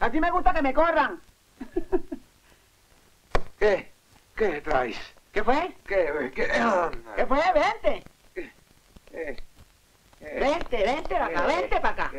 Así me gusta que me corran. ¿Qué? ¿Qué traes? ¿Qué fue? ¿Qué? ¿Qué? ¿Qué fue? Vente. Eh, eh, Vente, vente para acá, eh, vente para acá.